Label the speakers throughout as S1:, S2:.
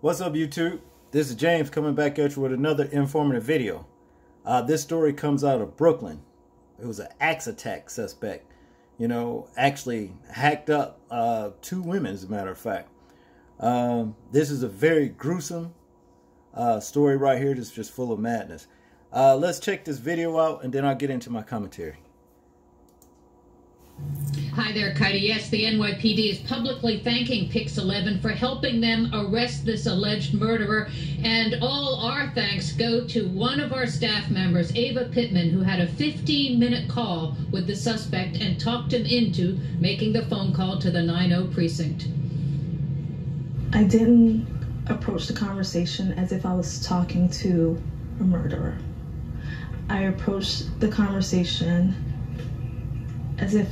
S1: What's up YouTube? This is James coming back at you with another informative video. Uh, this story comes out of Brooklyn. It was an axe attack suspect. You know, actually hacked up uh, two women as a matter of fact. Um, this is a very gruesome uh, story right here that's just full of madness. Uh, let's check this video out and then I'll get into my commentary.
S2: Hi there, Katie. Yes, the NYPD is publicly thanking Pix 11 for helping them arrest this alleged murderer. And all our thanks go to one of our staff members, Ava Pittman, who had a 15 minute call with the suspect and talked him into making the phone call to the 9 precinct.
S3: I didn't approach the conversation as if I was talking to a murderer. I approached the conversation as if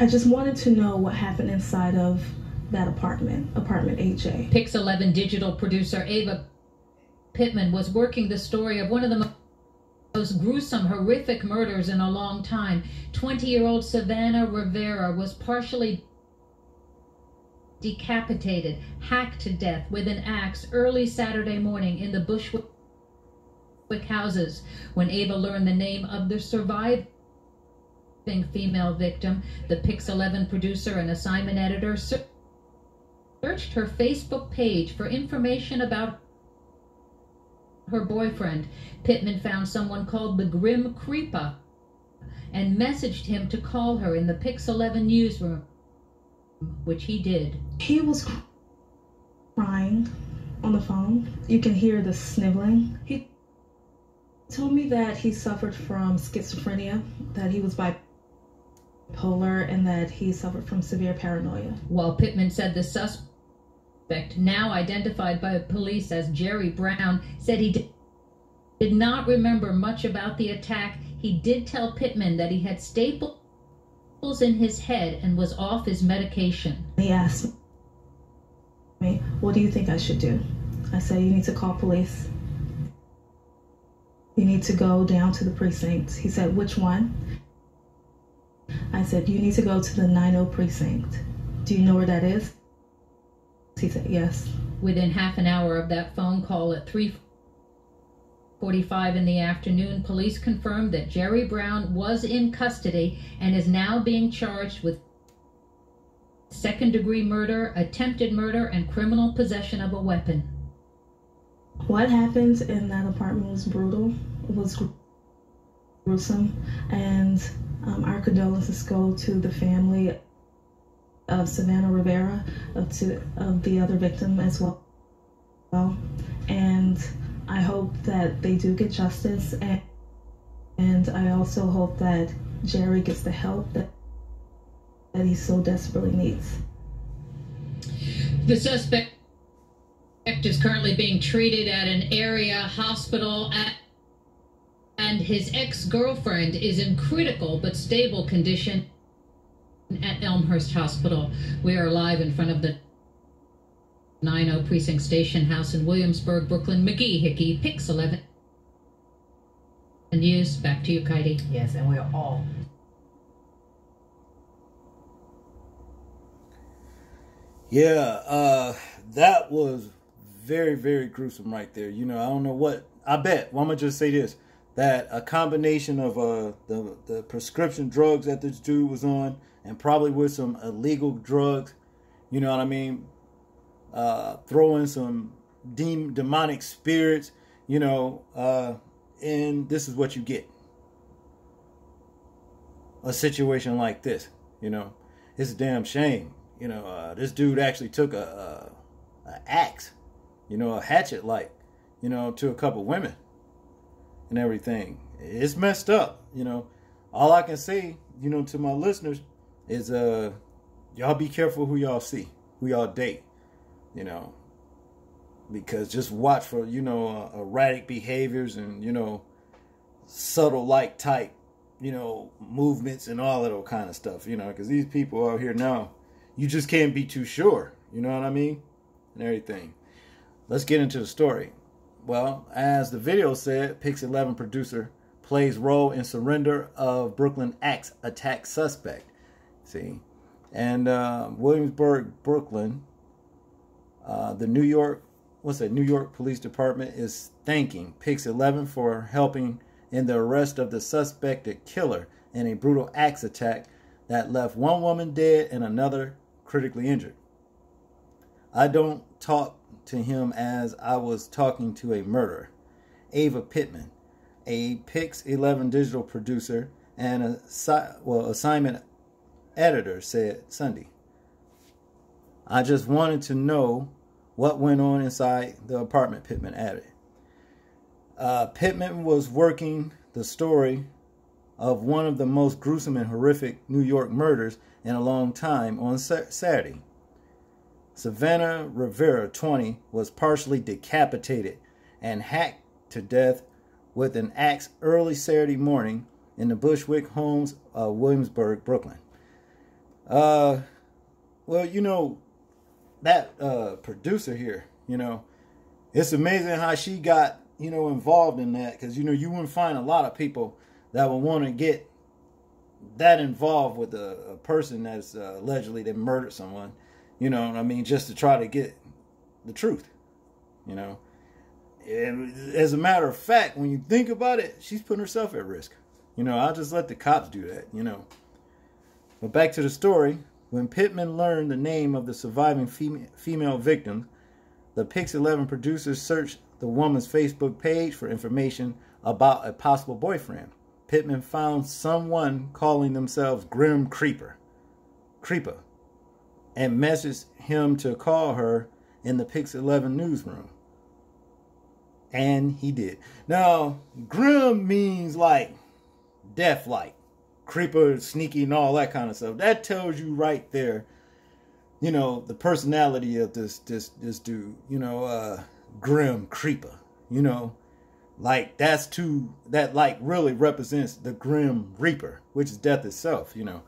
S3: I just wanted to know what happened inside of that apartment, apartment HA.
S2: Pix 11 digital producer Ava Pittman was working the story of one of the most gruesome, horrific murders in a long time. 20 year old Savannah Rivera was partially decapitated, hacked to death with an axe early Saturday morning in the Bushwick houses. When Ava learned the name of the survivor, female victim, the Pix 11 producer and assignment editor, searched her Facebook page for information about her boyfriend. Pittman found someone called the Grim Creeper and messaged him to call her in the Pix 11 newsroom, which he did.
S3: He was crying on the phone. You can hear the sniveling. He told me that he suffered from schizophrenia, that he was bipolar bipolar and that he suffered from severe paranoia.
S2: While Pittman said the suspect, now identified by police as Jerry Brown, said he did, did not remember much about the attack, he did tell Pittman that he had staples in his head and was off his medication.
S3: He asked me, What do you think I should do? I said, You need to call police. You need to go down to the precinct. He said, Which one? I said, You need to go to the 90 precinct. Do you know where that is? He said, Yes.
S2: Within half an hour of that phone call at 3:45 in the afternoon, police confirmed that Jerry Brown was in custody and is now being charged with second degree murder, attempted murder, and criminal possession of a weapon.
S3: What happened in that apartment was brutal. It was gruesome. And um, our condolences go to the family of Savannah Rivera, of, to, of the other victim as well. And I hope that they do get justice. And, and I also hope that Jerry gets the help that, that he so desperately needs.
S2: The suspect is currently being treated at an area hospital at and his ex-girlfriend is in critical but stable condition at Elmhurst Hospital. We are live in front of the 90 Precinct Station House in Williamsburg, Brooklyn. Magee Hickey, Pix 11. News, back to you, Katie.
S4: Yes, and we're all
S1: Yeah, uh, that was very, very gruesome right there. You know, I don't know what, I bet, well, I'm going to just say this that a combination of uh, the, the prescription drugs that this dude was on and probably with some illegal drugs, you know what I mean? Uh, throwing some de- demonic spirits, you know, uh, and this is what you get. A situation like this, you know, it's a damn shame. You know, uh, this dude actually took a, a, a axe, you know, a hatchet like, you know, to a couple women and everything. It's messed up, you know. All I can say, you know, to my listeners is uh y'all be careful who y'all see, who y'all date, you know. Because just watch for, you know, uh, erratic behaviors and, you know, subtle like type, you know, movements and all that kind of stuff, you know, because these people out here now, you just can't be too sure, you know what I mean? And everything. Let's get into the story. Well, as the video said, Pix 11 producer plays role in surrender of Brooklyn axe attack suspect. See, and uh, Williamsburg, Brooklyn, uh, the New York, what's that? New York Police Department is thanking Pix 11 for helping in the arrest of the suspected killer in a brutal axe attack that left one woman dead and another critically injured. I don't talk to him as I was talking to a murderer. Ava Pittman, a Pix 11 digital producer and a well assignment editor, said Sunday. I just wanted to know what went on inside the apartment, Pittman added. Uh, Pittman was working the story of one of the most gruesome and horrific New York murders in a long time on Saturday. Savannah Rivera, 20, was partially decapitated and hacked to death with an axe early Saturday morning in the Bushwick homes of Williamsburg, Brooklyn. Uh, well, you know, that uh, producer here, you know, it's amazing how she got, you know, involved in that because, you know, you wouldn't find a lot of people that would want to get that involved with a, a person that's uh, allegedly that murdered someone, you know, I mean, just to try to get the truth, you know. And as a matter of fact, when you think about it, she's putting herself at risk. You know, I'll just let the cops do that, you know. But back to the story. When Pittman learned the name of the surviving female victim, the Pix 11 producers searched the woman's Facebook page for information about a possible boyfriend. Pittman found someone calling themselves Grim Creeper, Creeper, and messaged him to call her in the Pix 11 newsroom. And he did. Now, Grim means like death like creeper, sneaky, and all that kind of stuff. That tells you right there, you know, the personality of this this this dude. You know, uh, grim creeper. You know, like that's too that like really represents the grim reaper, which is death itself. You know,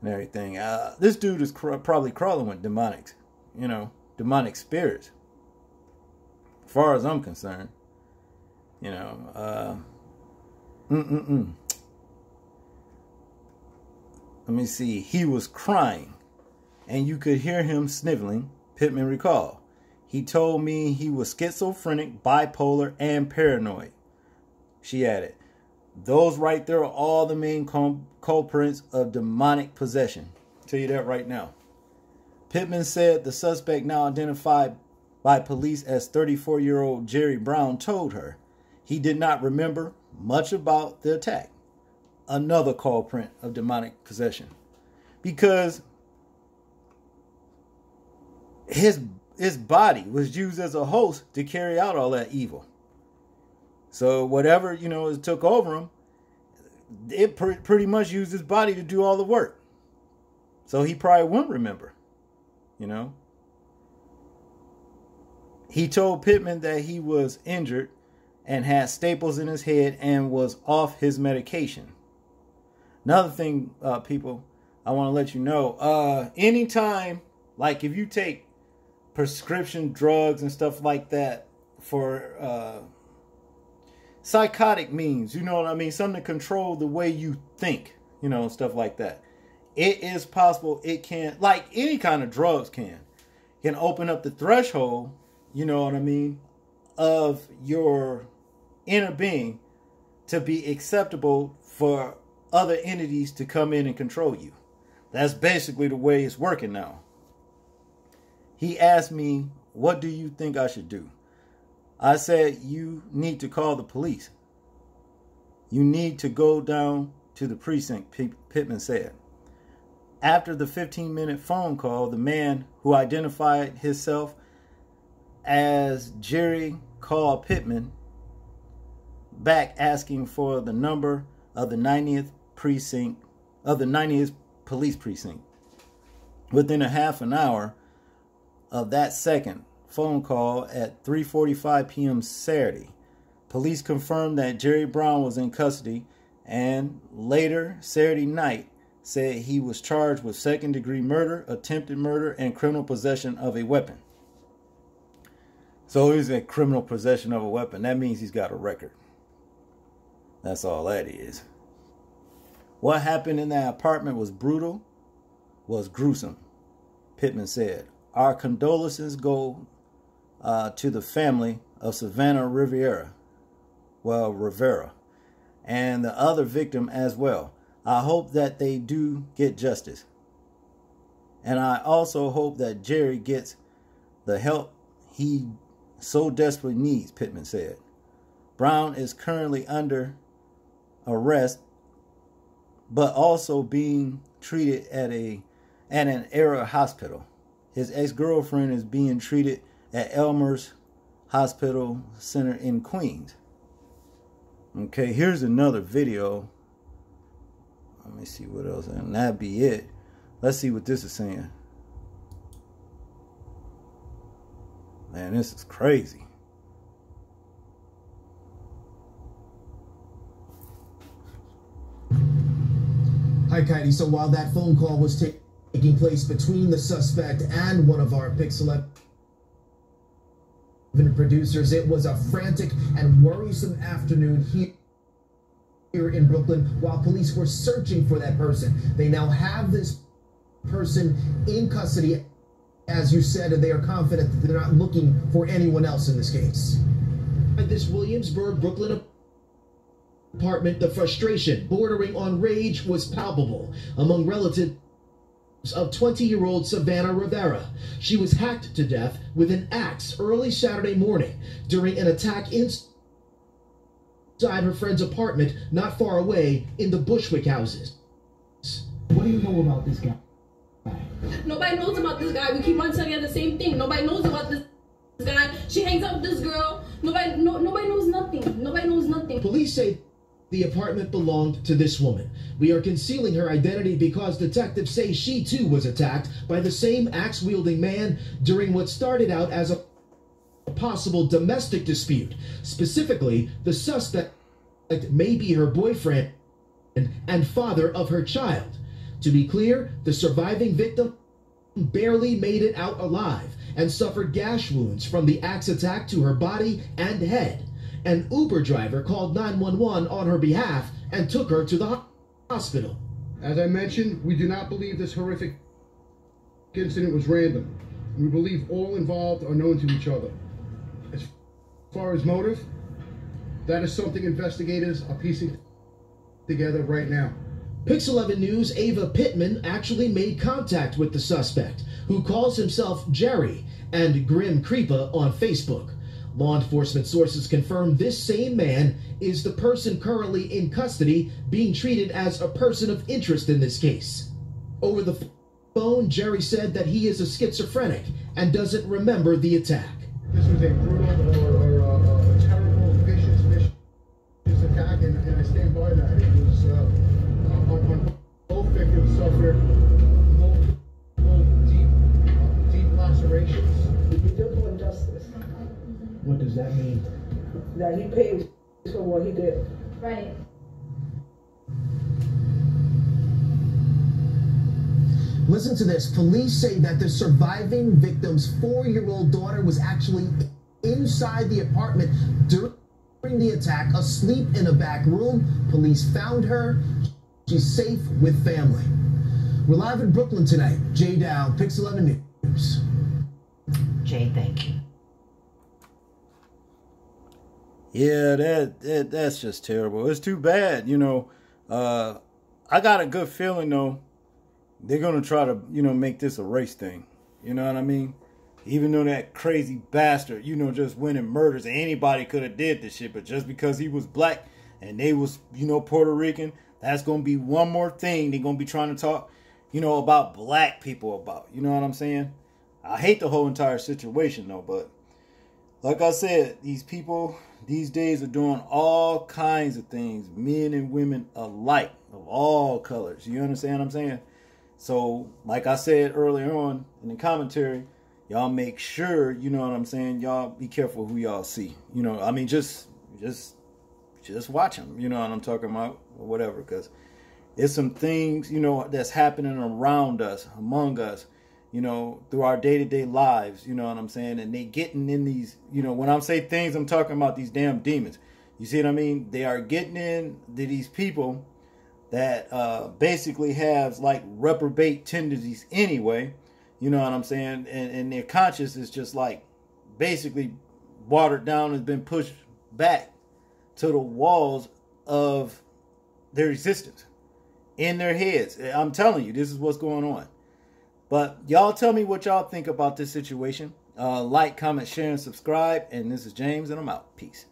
S1: and everything. Uh, this dude is cr- probably crawling with demonics. You know, demonic spirits. As far as I'm concerned, you know. Uh, mm mm mm let me see, he was crying and you could hear him sniveling, Pittman recalled. He told me he was schizophrenic, bipolar, and paranoid. She added, Those right there are all the main culprits of demonic possession. I'll tell you that right now. Pittman said the suspect, now identified by police as 34 year old Jerry Brown, told her he did not remember much about the attack another culprit of demonic possession because his his body was used as a host to carry out all that evil. So whatever you know it took over him, it pr- pretty much used his body to do all the work. So he probably won't remember, you know. He told Pittman that he was injured and had staples in his head and was off his medication. Another thing, uh, people, I want to let you know. Uh, anytime, like if you take prescription drugs and stuff like that for uh, psychotic means, you know what I mean, something to control the way you think, you know, stuff like that. It is possible. It can, like any kind of drugs can, can open up the threshold. You know what I mean, of your inner being to be acceptable for other entities to come in and control you. That's basically the way it's working now. He asked me, What do you think I should do? I said, You need to call the police. You need to go down to the precinct, Pittman said. After the 15 minute phone call, the man who identified himself as Jerry called Pittman back asking for the number of the 90th precinct of the 90th police precinct. Within a half an hour of that second phone call at 3:45 p.m. Saturday, police confirmed that Jerry Brown was in custody and later Saturday night said he was charged with second degree murder, attempted murder and criminal possession of a weapon. So he's in criminal possession of a weapon. That means he's got a record. That's all that is. What happened in that apartment was brutal, was gruesome, Pittman said. Our condolences go uh, to the family of Savannah Rivera, well, Rivera, and the other victim as well. I hope that they do get justice. And I also hope that Jerry gets the help he so desperately needs, Pittman said. Brown is currently under arrest, but also being treated at a at an area hospital. His ex-girlfriend is being treated at Elmhurst Hospital Center in Queens. Okay, here's another video. Let me see what else, and that be it. Let's see what this is saying. Man, this is crazy.
S4: Hi, Katie. So while that phone call was taking place between the suspect and one of our Pix 11 producers, it was a frantic and worrisome afternoon here here in Brooklyn while police were searching for that person. They now have this person in custody, as you said, and they are confident that they're not looking for anyone else in this case. At this Williamsburg, Brooklyn apartment, the frustration bordering on rage was palpable among relatives of 20-year-old Savannah Rivera. She was hacked to death with an axe early Saturday morning during an attack inside her friend's apartment not far away in the Bushwick houses. What do you know about this guy?
S5: Nobody knows about this guy. We keep on telling her the same thing. Nobody knows about this guy. She hangs out with this girl. Nobody, no, nobody knows nothing. Nobody knows nothing.
S4: Police say the apartment belonged to this woman. We are concealing her identity because detectives say she too was attacked by the same axe wielding man during what started out as a possible domestic dispute. Specifically, the suspect may be her boyfriend and father of her child. To be clear, the surviving victim barely made it out alive and suffered gash wounds from the axe attack to her body and head. An Uber driver called 911 on her behalf and took her to the hospital.
S6: As I mentioned, we do not believe this horrific incident was random. We believe all involved are known to each other. As far as motive, that is something investigators are piecing together right now.
S4: Pix 11 News' Ava Pittman actually made contact with the suspect, who calls himself Jerry and Grim Creeper on Facebook. Law enforcement sources confirm this same man is the person currently in custody being treated as a person of interest in this case. Over the phone, Jerry said that he is a schizophrenic and doesn't remember the attack.
S6: This was a brutal or, or uh, a terrible, vicious, vicious attack, and, and I stand by that. It was uh, on, on both victims suffered multiple deep, uh, deep lacerations.
S7: You're doing justice.
S4: What does that mean?
S7: That he pays for what he did.
S5: Right.
S4: Listen to this. Police say that the surviving victim's four year old daughter was actually inside the apartment during the attack, asleep in a back room. Police found her. She's safe with family. We're live in Brooklyn tonight. Jay Dow, Pix 11 News.
S8: Jay, thank you.
S1: Yeah, that, that that's just terrible. It's too bad, you know. Uh, I got a good feeling though. They're gonna try to, you know, make this a race thing. You know what I mean? Even though that crazy bastard, you know, just went and murders anybody could have did this shit, but just because he was black and they was, you know, Puerto Rican, that's gonna be one more thing they're gonna be trying to talk, you know, about black people about. You know what I'm saying? I hate the whole entire situation though, but like I said, these people these days are doing all kinds of things, men and women alike, of all colors. You understand what I'm saying? So, like I said earlier on in the commentary, y'all make sure, you know what I'm saying, y'all be careful who y'all see. You know, I mean, just, just, just watch them. You know what I'm talking about, or whatever, because there's some things, you know, that's happening around us, among us, you know, through our day to day lives, you know what I'm saying? And they getting in these, you know, when I'm saying things, I'm talking about these damn demons. You see what I mean? They are getting in to these people that uh, basically has like reprobate tendencies anyway. You know what I'm saying? And, and their conscience is just like basically watered down and been pushed back to the walls of their existence in their heads. I'm telling you, this is what's going on. But y'all tell me what y'all think about this situation. Uh, like, comment, share, and subscribe. And this is James, and I'm out. Peace.